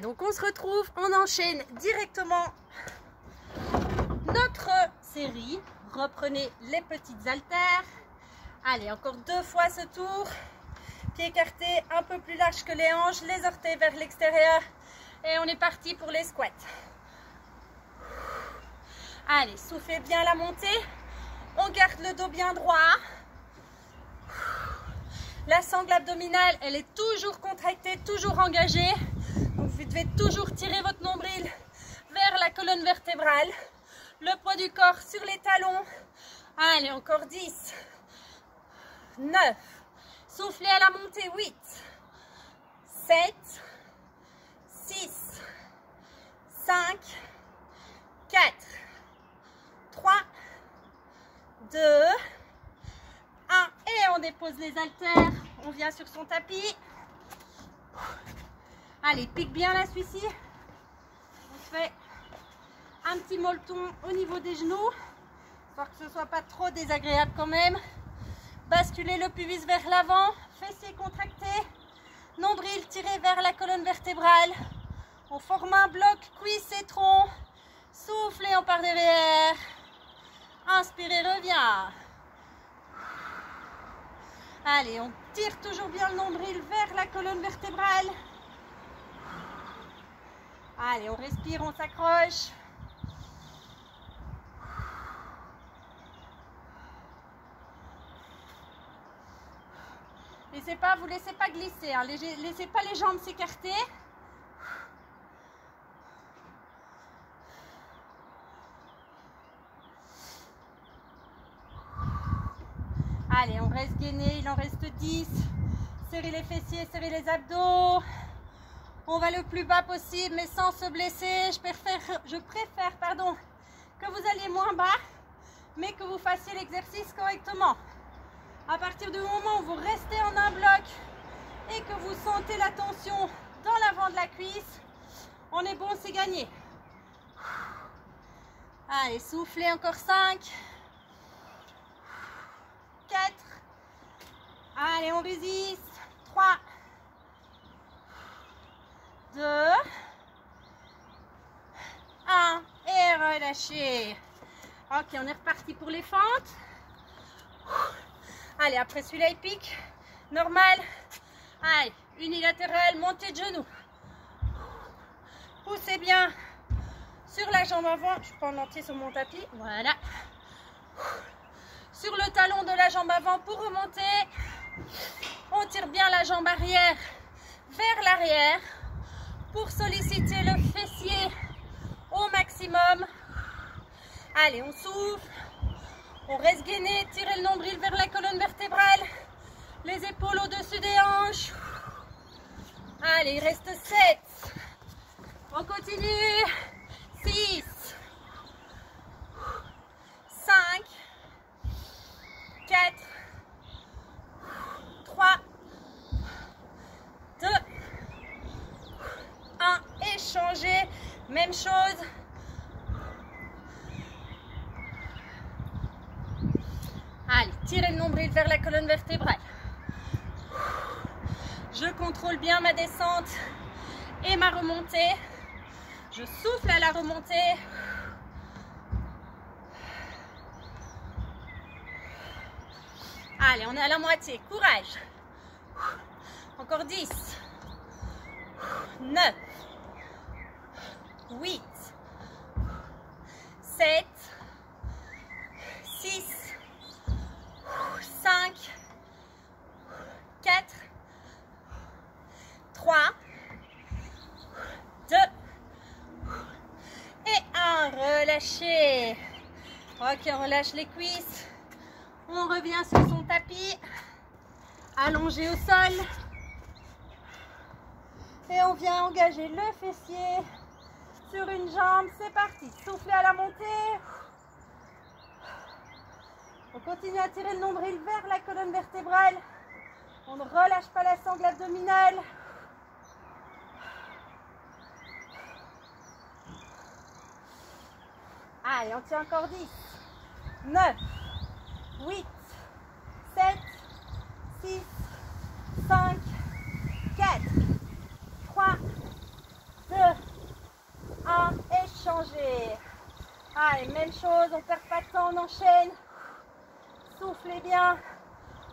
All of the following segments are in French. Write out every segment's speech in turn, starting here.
Donc on se retrouve, on enchaîne directement notre série. Reprenez les petites haltères. Allez, encore deux fois ce tour. Pieds écartés, un peu plus large que les hanches, les orteils vers l'extérieur. Et on est parti pour les squats. Allez, soufflez bien la montée. On garde le dos bien droit. La sangle abdominale, elle est toujours contractée, toujours engagée. Vous devez toujours tirer votre nombril vers la colonne vertébrale. Le poids du corps sur les talons. Allez, encore 10. 9. Soufflez à la montée. 8. 7. 6. 5. 4. 3. 2. 1. Et on dépose les haltères. On vient sur son tapis. Allez, pique bien là celui-ci. On fait un petit molleton au niveau des genoux. Pour que ce ne soit pas trop désagréable quand même. Basculez le pubis vers l'avant. Fessiers contractés. Nombril tiré vers la colonne vertébrale. On forme un bloc cuisse et tronc. Soufflez, on part derrière. Inspirez, revient. Allez, on tire toujours bien le nombril vers la colonne vertébrale. Allez, on respire, on s'accroche. Laissez pas, vous laissez pas glisser, hein. laissez pas les jambes s'écarter. Allez, on reste gainé, il en reste 10. Serrez les fessiers, serrez les abdos. On va le plus bas possible, mais sans se blesser. Je préfère, pardon, que vous alliez moins bas, mais que vous fassiez l'exercice correctement. À partir du moment où vous restez en un bloc et que vous sentez la tension dans l'avant de la cuisse, on est bon, c'est gagné. Allez, soufflez encore 5. 4. Allez, on résiste. 3. 2. 1. Et relâchez. Ok, on est reparti pour les fentes. Allez, après celui-là, il pique. Normal. Allez, unilatéral, montée de genoux. Poussez bien sur la jambe avant. Je prends entier sur mon tapis. Voilà. Sur le talon de la jambe avant pour remonter. On tire bien la jambe arrière vers l'arrière pour solliciter le fessier au maximum. Allez, on souffle. On reste gainé, tirez le nombril vers la colonne vertébrale. Les épaules au-dessus des hanches. Allez, il reste 7. On continue. 6. 5. 4. 3. 2. 1. Même chose. Allez, tirez le nombril vers la colonne vertébrale. Je contrôle bien ma descente et ma remontée. Je souffle à la remontée. Allez, on est à la moitié. Courage. Encore 10. 9. 8. 7. 6. 5, 4, 3, 2 et 1. Relâchez. Ok, on relâche les cuisses. On revient sur son tapis, allongé au sol. Et on vient engager le fessier sur une jambe. C'est parti. Soufflez à la montée. On continue à tirer le nombril vers la colonne vertébrale. On ne relâche pas la sangle abdominale. Allez, on tient encore 10. 9, 8, 7, 6, 5, 4, 3, 2, Allez, même chose, on perd pas de temps, on enchaîne. Soufflez bien.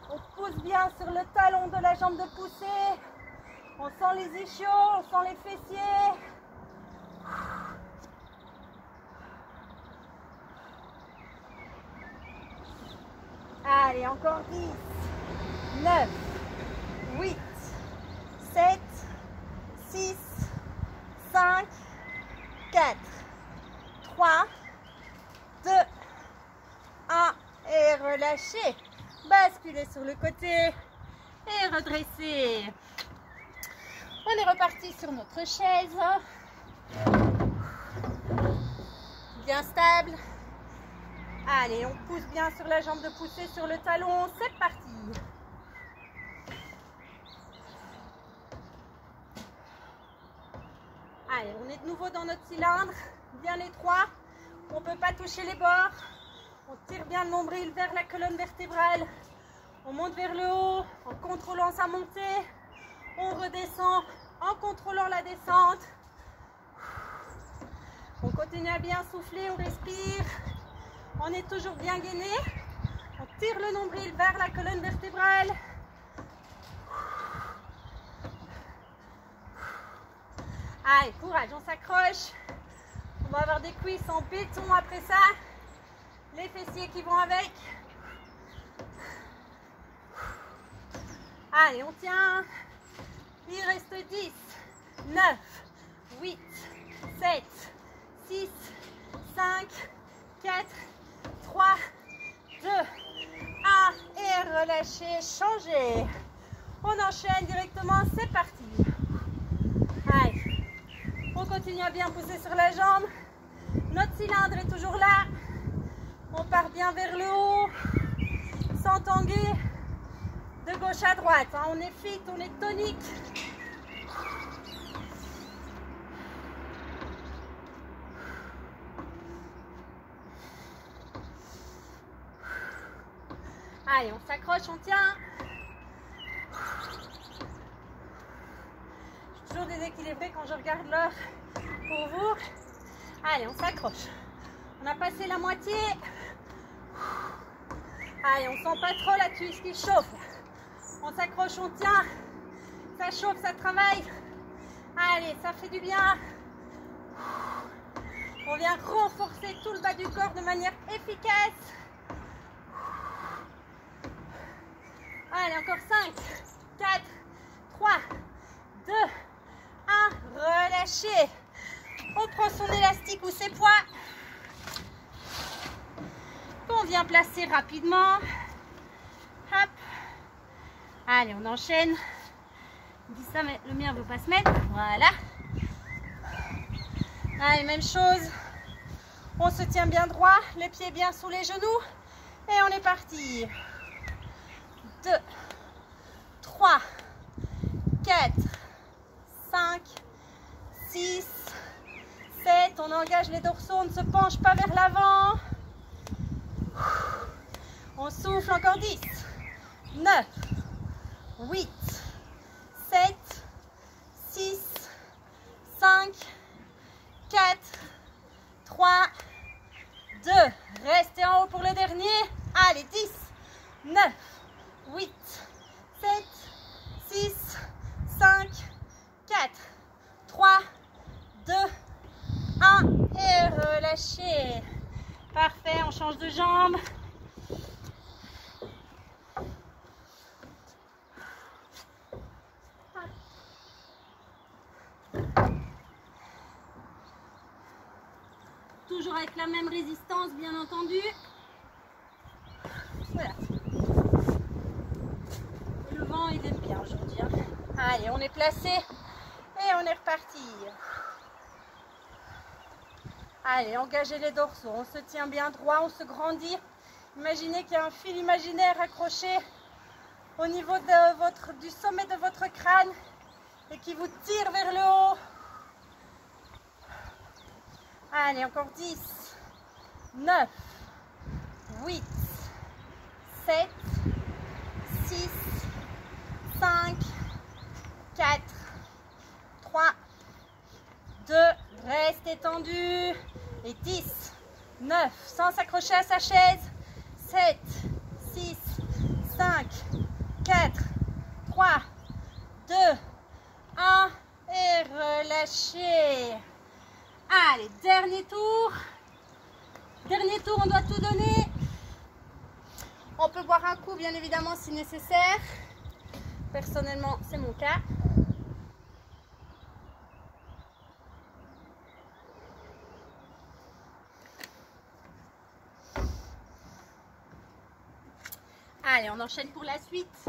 On pousse bien sur le talon de la jambe de poussée. On sent les ischios, on sent les fessiers. Allez, encore 10, 9, 8, 7, 6, 5, 4, 3, 2, 1 et relâchez. Basculez sur le côté et redressez. On est reparti sur notre chaise. Bien stable. Allez, on pousse bien sur la jambe de poussée, sur le talon. C'est parti. Allez, on est de nouveau dans notre cylindre, bien étroit. On ne peut pas toucher les bords. On tire bien le nombril vers la colonne vertébrale. On monte vers le haut en contrôlant sa montée. On redescend en contrôlant la descente. On continue à bien souffler, on respire. On est toujours bien gainé. On tire le nombril vers la colonne vertébrale. Allez, courage, on s'accroche. On va avoir des cuisses en béton après ça. Les fessiers qui vont avec. Allez, on tient. Il reste 10, 9, 8, 7, 6, 5, 4, 3, 2, 1. Et relâchez, changez. On enchaîne directement, c'est parti. Allez, on continue à bien pousser sur la jambe. Notre cylindre est toujours là. On part bien vers le haut, sans tanguer de gauche à droite. Hein. On est fit, on est tonique. Allez, on s'accroche, on tient. Je suis toujours déséquilibrée quand je regarde l'heure pour vous. Allez, on s'accroche. On a passé la moitié. Allez, on sent pas trop la cuisse qui chauffe. On s'accroche, on tient. Ça chauffe, ça travaille. Allez, ça fait du bien. On vient renforcer tout le bas du corps de manière efficace. Allez, encore 5, 4, 3, 2, 1. Relâchez. On prend son élastique ou ses poids. Qu'on vient placer rapidement. Hop. Allez, on enchaîne. Je dis ça, mais le mien ne veut pas se mettre. Voilà. Allez, même chose. On se tient bien droit, les pieds bien sous les genoux. Et on est parti. 2, 3, 4, 5, 6, 7. On engage les dorsaux, on ne se penche pas vers l'avant. On souffle encore 10, 9, 8, 7, 6, 5, 4, 3, 2. Restez en haut pour le dernier. Allez, 10, 9, 8, 7, 6, 5, 4, 3, 2, 1. Et relâchez. Parfait, on change de jambe. Toujours avec la même résistance, bien entendu. Le vent, il est bien aujourd'hui. Allez, on est placé et on est reparti. Allez, engagez les dorsaux. On se tient bien droit, on se grandit. Imaginez qu'il y a un fil imaginaire accroché au niveau de votre, du sommet de votre crâne et qui vous tire vers le haut. Allez, encore 10, 9, 8, 7, 6, 5, 4, 3, 2, restez tendu. Et 10, 9, sans s'accrocher à sa chaise. 7, 6, 5, 4, 3, 2, 1 et relâchez. Allez, dernier tour. Dernier tour, on doit tout donner. On peut boire un coup, bien évidemment, si nécessaire. Personnellement, c'est mon cas. Allez, on enchaîne pour la suite.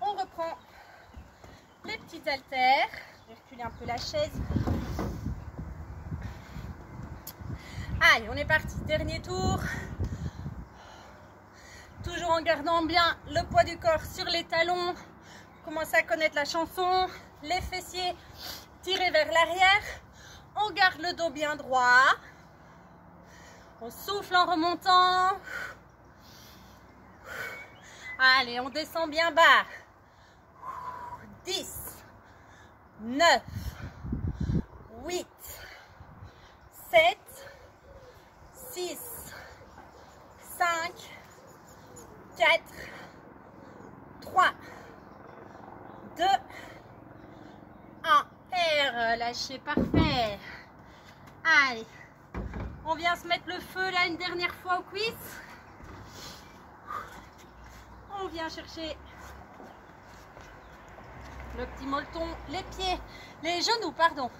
On reprend les petites haltères. Je vais reculer un peu la chaise. Allez, on est parti. Dernier tour. Toujours en gardant bien le poids du corps sur les talons. Commencez à connaître la chanson. Les fessiers tirés vers l'arrière. On garde le dos bien droit. On souffle en remontant. Allez, on descend bien bas. 10, 9, 8, 7, 6, 5, 4, 3, 2, 1. Et relâchez, parfait. Allez, on vient se mettre le feu là une dernière fois aux cuisses on vient chercher le petit molleton, les pieds, les genoux, pardon.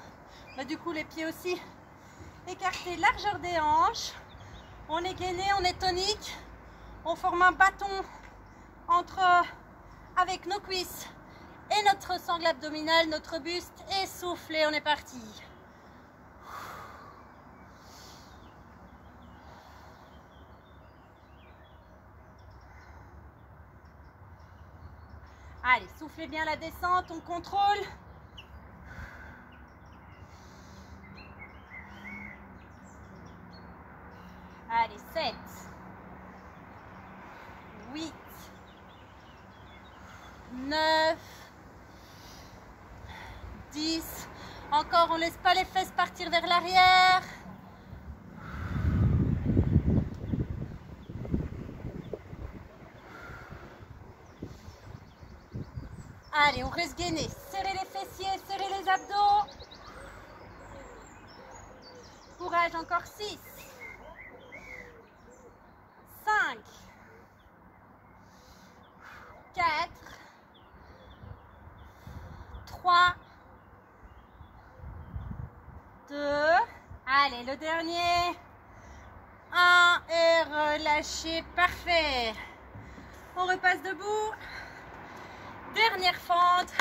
Bah, du coup, les pieds aussi écartés, largeur des hanches. On est gainé, on est tonique. On forme un bâton entre avec nos cuisses et notre sangle abdominale, notre buste. Et soufflez, on est parti. Allez, soufflez bien la descente, on contrôle. Allez, 7, 8, 9, 10. Encore, on ne laisse pas les fesses partir vers l'arrière. Allez, on reste gainé. Serrez les fessiers, serrez les abdos. Courage, encore 6. 5. 4. 3. 2. Allez, le dernier. 1 et relâchez. Parfait. On repasse debout. Dernière fente.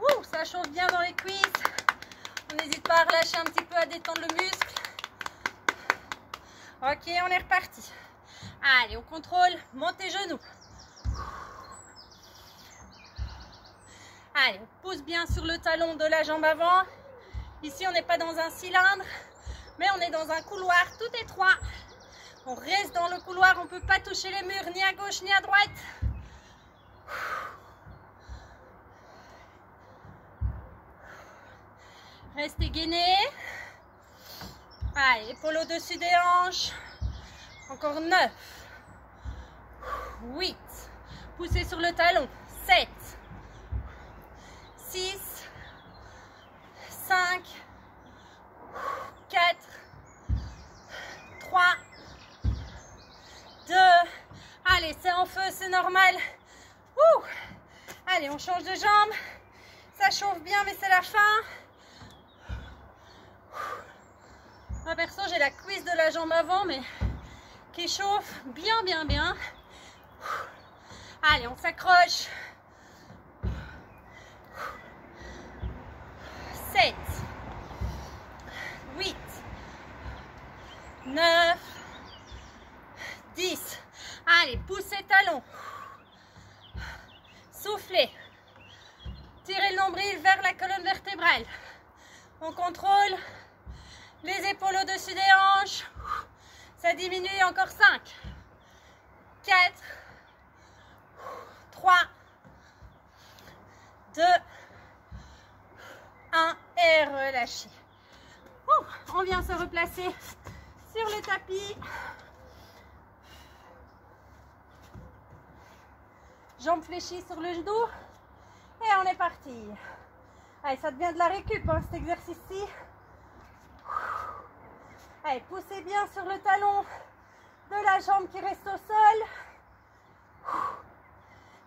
Ouh, ça chauffe bien dans les cuisses. On n'hésite pas à relâcher un petit peu, à détendre le muscle. Ok, on est reparti. Allez, on contrôle. Montez genoux. Allez, on pousse bien sur le talon de la jambe avant. Ici, on n'est pas dans un cylindre, on est dans un couloir tout étroit. On reste dans le couloir, on ne peut pas toucher les murs, ni à gauche, ni à droite. Restez gainé. Allez, épaule au-dessus des hanches. Encore 9. 8. Poussez sur le talon. 7. 6. 5. 4. 3. 2. Allez, c'est en feu, c'est normal. Allez, on change de jambe. Ça chauffe bien, mais c'est la fin. Perso j'ai la cuisse de la jambe avant mais qui chauffe bien bien bien. Allez on s'accroche. 7 8 9 10 Allez, poussez talons. Soufflez. Tirez le nombril vers la colonne vertébrale. On contrôle les épaules au-dessus des hanches. Ça diminue encore 5, 4, 3, 2, 1 et relâchez. on vient se replacer sur le tapis. Jambes fléchies sur le genou. Et on est parti. Allez, ça devient de la récup, hein, cet exercice-ci. Allez, poussez bien sur le talon de la jambe qui reste au sol.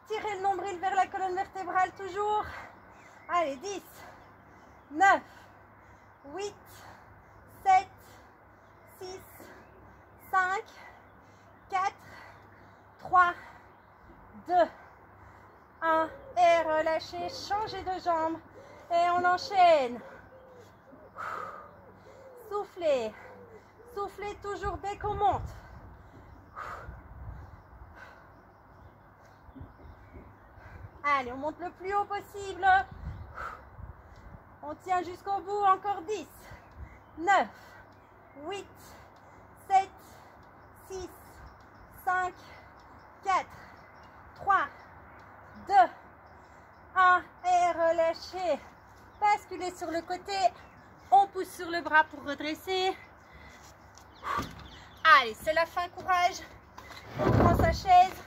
Tirez le nombril vers la colonne vertébrale toujours. Allez, 10, 9, 8, 7, 6, 5, 4, 3, 2, 1. Et relâchez, changez de jambe. Et on enchaîne. Soufflez. Soufflez toujours dès qu'on monte. Allez, on monte le plus haut possible. On tient jusqu'au bout. Encore 10, 9, 8, 7, 6, 5, 4, 3, 2, 1. Et relâchez. Basculez sur le côté. On pousse sur le bras pour redresser. Allez, c'est la fin. Courage. On prend sa chaise.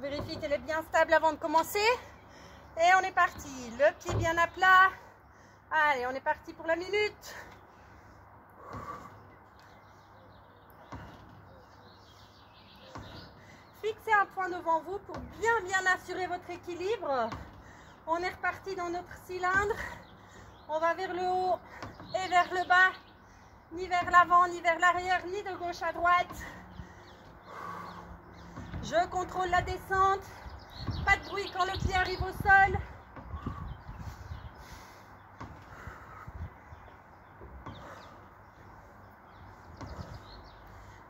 Vérifie qu'elle est bien stable avant de commencer. Et on est parti. Le pied bien à plat. Allez, on est parti pour la minute. Devant vous pour bien bien assurer votre équilibre. On est reparti dans notre cylindre. On va vers le haut et vers le bas. Ni vers l'avant, ni vers l'arrière, ni de gauche à droite. Je contrôle la descente. Pas de bruit quand le pied arrive au sol.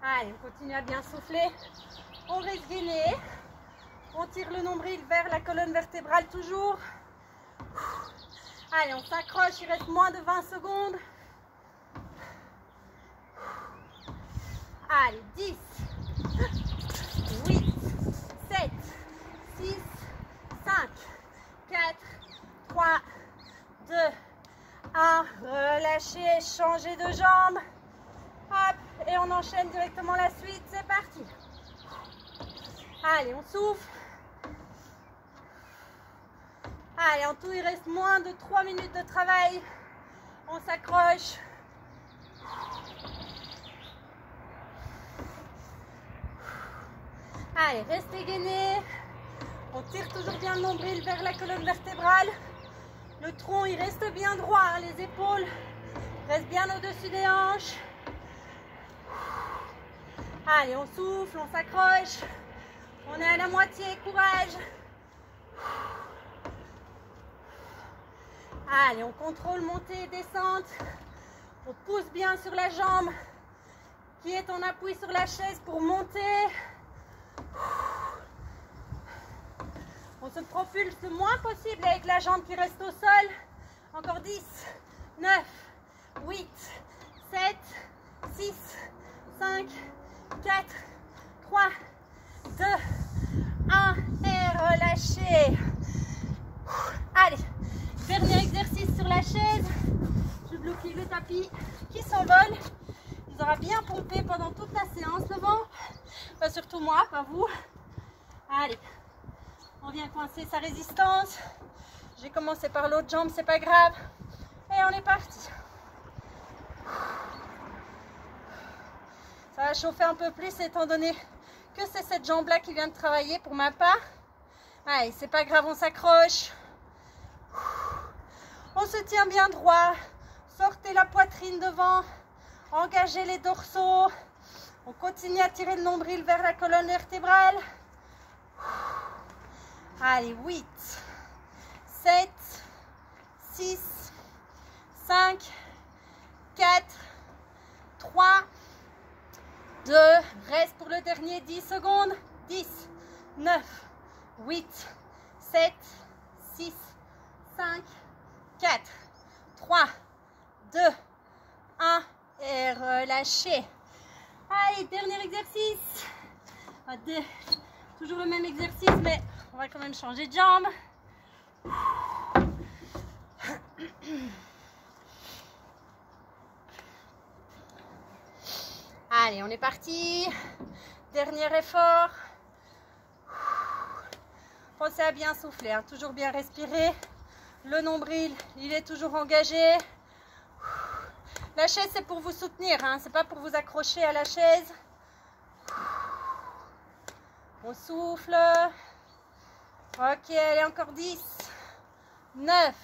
Allez, on continue à bien souffler. On reste gainé. On tire le nombril vers la colonne vertébrale toujours. Allez, on s'accroche, il reste moins de 20 secondes. Allez, 10, 8, 7, 6, 5, 4, 3, 2, 1. Relâchez, changez de jambe. Hop, et on enchaîne directement la suite. C'est parti. Allez, on souffle. Allez, en tout, il reste moins de 3 minutes de travail. On s'accroche. Allez, restez gainés. On tire toujours bien le nombril vers la colonne vertébrale. Le tronc, il reste bien droit. Hein, les épaules restent bien au-dessus des hanches. Allez, on souffle, on s'accroche. On est à la moitié, courage. Allez, on contrôle montée et descente. On pousse bien sur la jambe qui est en appui sur la chaise pour monter? On se propulse le moins possible avec la jambe qui reste au sol. Encore 10, 9, 8, 7, 6, 5, 4, 3, 2, 1 et relâchez. Allez, dernier exercice sur la chaise. Je bloquer le tapis qui s'envole. Il aura bien pompé pendant toute la séance le. Pas surtout moi, pas vous. Allez, on vient coincer sa résistance. J'ai commencé par l'autre jambe, c'est pas grave. Et on est parti. Ça va chauffer un peu plus étant donné que c'est cette jambe-là qui vient de travailler pour ma part. Allez, c'est pas grave, on s'accroche. On se tient bien droit. Sortez la poitrine devant. Engagez les dorsaux. On continue à tirer le nombril vers la colonne vertébrale. Allez, 8, 7, 6, 5, 4, 3, 2, reste pour le dernier 10 secondes. 10, 9, 8, 7, 6, 5, 4, 3, 2, 1 et relâchez. Allez, dernier exercice. Toujours le même exercice, mais on va quand même changer de jambe. Allez, on est parti. Dernier effort. Pensez à bien souffler, hein. toujours bien respirer. Le nombril, il est toujours engagé. La chaise, c'est pour vous soutenir, hein. c'est pas pour vous accrocher à la chaise. On souffle. Ok, allez, encore 10, 9,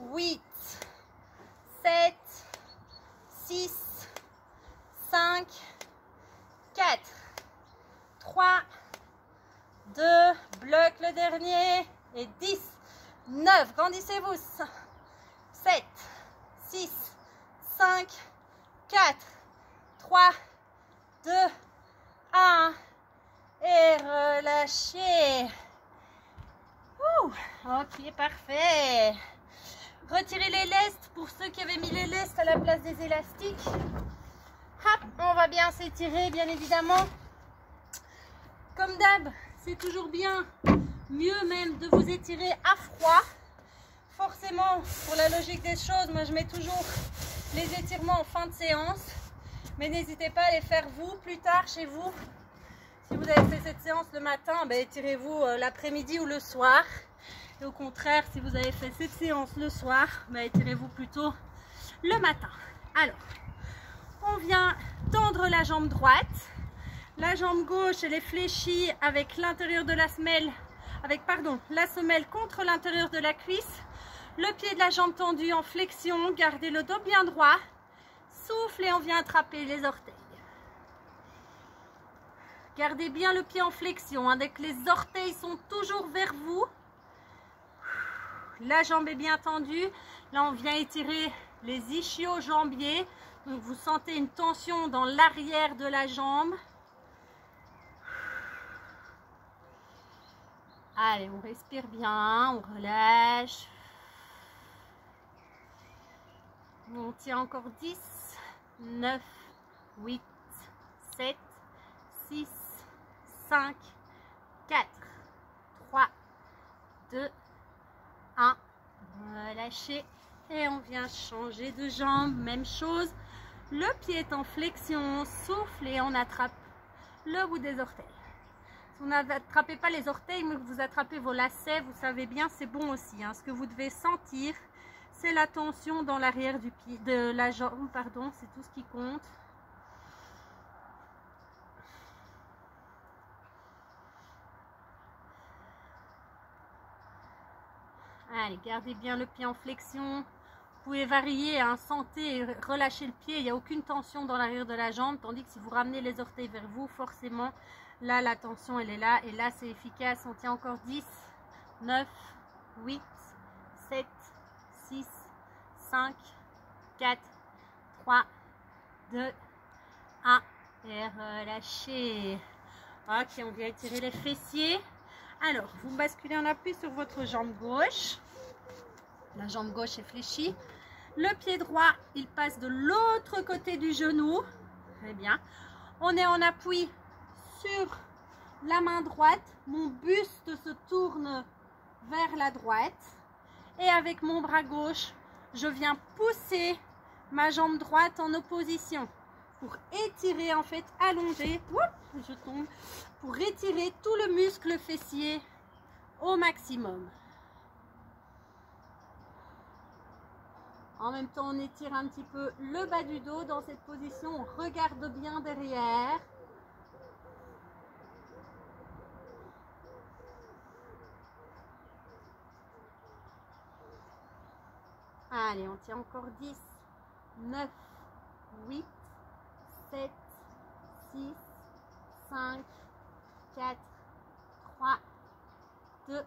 8, 7, 6, 5, 4, 3, 2, bloc le dernier, et 10, 9, grandissez-vous, 7, 6, 5, 4, 3, 2, 1, et relâchez. ok, parfait. Retirez les lestes pour ceux qui avaient mis les lestes à la place des élastiques. Hop, on va bien s'étirer, bien évidemment. Comme d'hab, c'est toujours bien, mieux même de vous étirer à froid. Forcément, pour la logique des choses, moi je mets toujours les étirements en fin de séance. Mais n'hésitez pas à les faire vous plus tard chez vous. Si vous avez fait cette séance le matin, ben, étirez-vous euh, l'après-midi ou le soir. Et au contraire, si vous avez fait cette séance le soir, ben, étirez-vous plutôt le matin. Alors, on vient tendre la jambe droite. La jambe gauche, elle est fléchie avec l'intérieur de la semelle, avec pardon, la semelle contre l'intérieur de la cuisse. Le pied de la jambe tendu en flexion, gardez le dos bien droit. Souffle et on vient attraper les orteils. Gardez bien le pied en flexion, hein, que les orteils sont toujours vers vous. La jambe est bien tendue. Là, on vient étirer les ischio-jambiers. Donc, vous sentez une tension dans l'arrière de la jambe. Allez, on respire bien, on relâche. On tient encore 10, 9, 8, 7, 6, 5, 4, 3, 2, 1. Relâchez et on vient changer de jambe. Même chose. Le pied est en flexion, souffle et on attrape le bout des orteils. Vous n'attrapez pas les orteils, mais vous attrapez vos lacets, vous savez bien, c'est bon aussi. Hein. Ce que vous devez sentir, c'est la tension dans l'arrière du pied, de la jambe, pardon, c'est tout ce qui compte. Allez, gardez bien le pied en flexion. Vous pouvez varier, hein, santé et relâcher le pied. Il n'y a aucune tension dans l'arrière de la jambe. Tandis que si vous ramenez les orteils vers vous, forcément, là, la tension, elle est là. Et là, c'est efficace. On tient encore 10, 9, 8, 7, 6, 5, 4, 3, 2, 1. Et relâchez. Ok, on vient étirer les fessiers. Alors, vous basculez en appui sur votre jambe gauche. La jambe gauche est fléchie. Le pied droit, il passe de l'autre côté du genou. Très bien. On est en appui sur la main droite. Mon buste se tourne vers la droite. Et avec mon bras gauche, je viens pousser ma jambe droite en opposition pour étirer en fait, allonger, je tombe, pour étirer tout le muscle fessier au maximum. En même temps, on étire un petit peu le bas du dos dans cette position. On regarde bien derrière. Allez, on tient encore 10, 9, 8, 7, 6, 5, 4, 3, 2,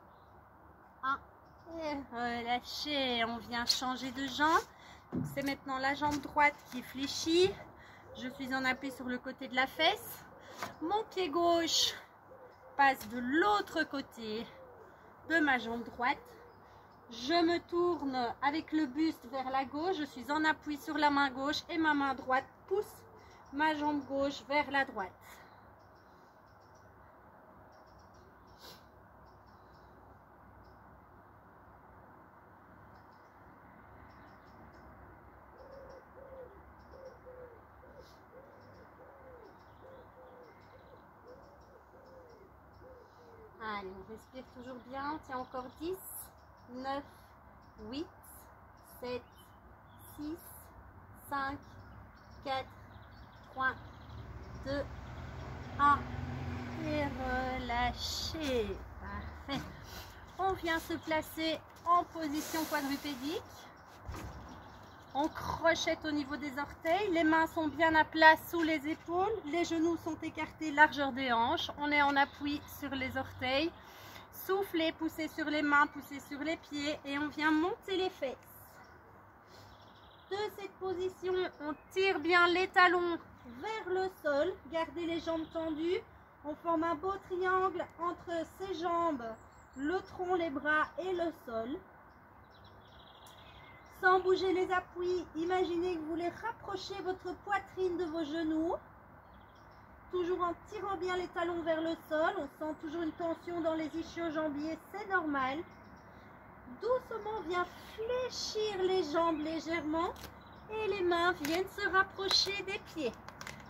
1. Et relâchez. On vient changer de jambe. C'est maintenant la jambe droite qui est fléchie. Je suis en appui sur le côté de la fesse. Mon pied gauche passe de l'autre côté de ma jambe droite. Je me tourne avec le buste vers la gauche. Je suis en appui sur la main gauche et ma main droite pousse ma jambe gauche vers la droite. Allez, on toujours bien. On tient encore 10, 9, 8, 7, 6, 5, 4, 3, 2, 1. Et relâchez. Parfait. On vient se placer en position quadrupédique. On crochette au niveau des orteils. Les mains sont bien à plat sous les épaules. Les genoux sont écartés largeur des hanches. On est en appui sur les orteils. Soufflez, poussez sur les mains, poussez sur les pieds et on vient monter les fesses. De cette position, on tire bien les talons vers le sol. Gardez les jambes tendues. On forme un beau triangle entre ses jambes, le tronc, les bras et le sol. Sans bouger les appuis, imaginez que vous voulez rapprocher votre poitrine de vos genoux. Toujours en tirant bien les talons vers le sol. On sent toujours une tension dans les ischio-jambiers, c'est normal. Doucement, vient fléchir les jambes légèrement et les mains viennent se rapprocher des pieds.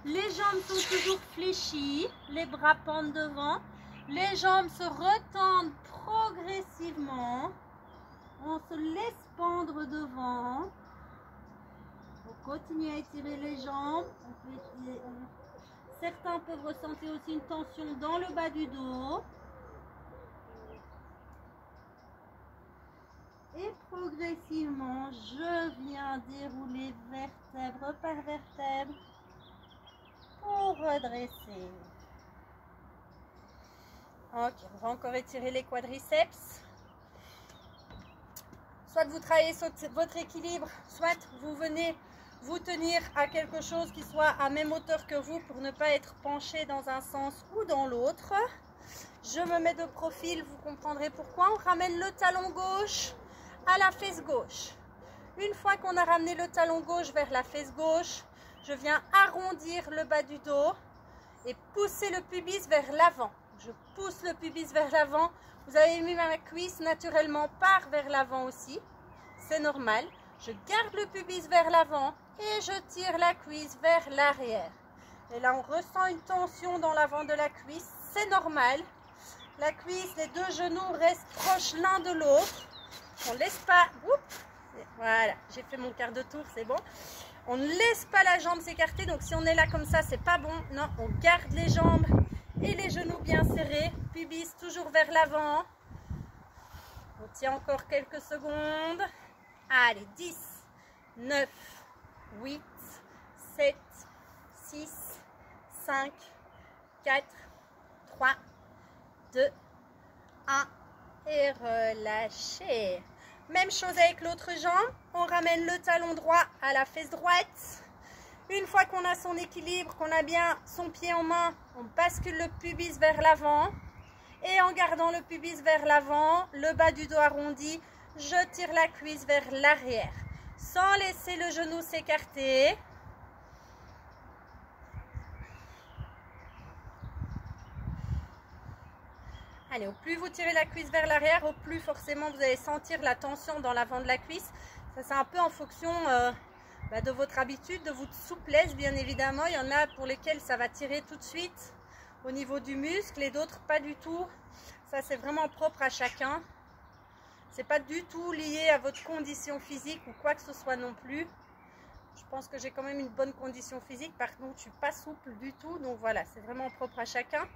Les jambes sont toujours fléchies, les bras pendent devant. Les jambes se retendent progressivement. On se laisse pendre devant. On continue à étirer les jambes. Certains peuvent ressentir aussi une tension dans le bas du dos. Et progressivement, je viens dérouler vertèbre par vertèbre pour redresser. Ok, on va encore étirer les quadriceps. Soit vous travaillez votre équilibre, soit vous venez vous tenir à quelque chose qui soit à même hauteur que vous pour ne pas être penché dans un sens ou dans l'autre. Je me mets de profil, vous comprendrez pourquoi. On ramène le talon gauche à la fesse gauche. Une fois qu'on a ramené le talon gauche vers la fesse gauche, je viens arrondir le bas du dos et pousser le pubis vers l'avant. Je pousse le pubis vers l'avant. Vous avez mis ma cuisse naturellement part vers l'avant aussi. C'est normal. Je garde le pubis vers l'avant et je tire la cuisse vers l'arrière. Et là, on ressent une tension dans l'avant de la cuisse. C'est normal. La cuisse, les deux genoux restent proches l'un de l'autre. On ne laisse pas... voilà, j'ai fait mon quart de tour, c'est bon. On ne laisse pas la jambe s'écarter. Donc, si on est là comme ça, c'est pas bon. Non, on garde les jambes et les genoux bien serrés. Pubis toujours vers l'avant. On tient encore quelques secondes. Allez, 10, 9, 8, 7, 6, 5, 4, 3, 2, 1 et relâchez. Même chose avec l'autre jambe. On ramène le talon droit à la fesse droite. Une fois qu'on a son équilibre, qu'on a bien son pied en main, on bascule le pubis vers l'avant. Et en gardant le pubis vers l'avant, le bas du dos arrondi, je tire la cuisse vers l'arrière. Sans laisser le genou s'écarter. Allez, au plus vous tirez la cuisse vers l'arrière, au plus forcément vous allez sentir la tension dans l'avant de la cuisse. Ça, c'est un peu en fonction euh, bah, de votre habitude, de votre souplesse, bien évidemment. Il y en a pour lesquels ça va tirer tout de suite au niveau du muscle et d'autres pas du tout. Ça, c'est vraiment propre à chacun. C'est pas du tout lié à votre condition physique ou quoi que ce soit non plus. Je pense que j'ai quand même une bonne condition physique. Par contre, je suis pas souple du tout. Donc voilà, c'est vraiment propre à chacun.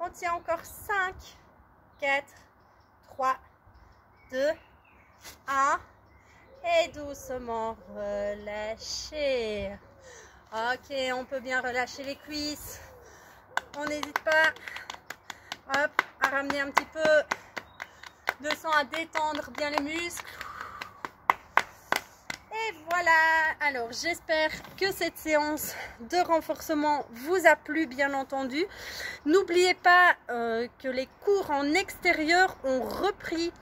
On tient encore 5, 4, 3, 2, 1. Et doucement relâcher. Ok, on peut bien relâcher les cuisses. On n'hésite pas à ramener un petit peu de sang, à détendre bien les muscles. Et voilà, alors j'espère que cette séance de renforcement vous a plu bien entendu. N'oubliez pas euh, que les cours en extérieur ont repris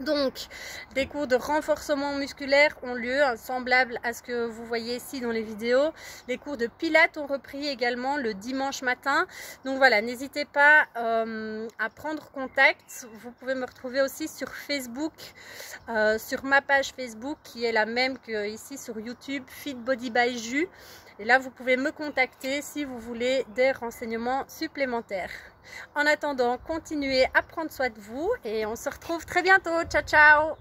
Donc, des cours de renforcement musculaire ont lieu, semblables à ce que vous voyez ici dans les vidéos. Les cours de pilates ont repris également le dimanche matin. Donc voilà, n'hésitez pas euh, à prendre contact. Vous pouvez me retrouver aussi sur Facebook, euh, sur ma page Facebook qui est la même que ici sur YouTube, Fit Body by Jus. Et là, vous pouvez me contacter si vous voulez des renseignements supplémentaires. En attendant, continuez à prendre soin de vous et on se retrouve très bientôt. Ciao, ciao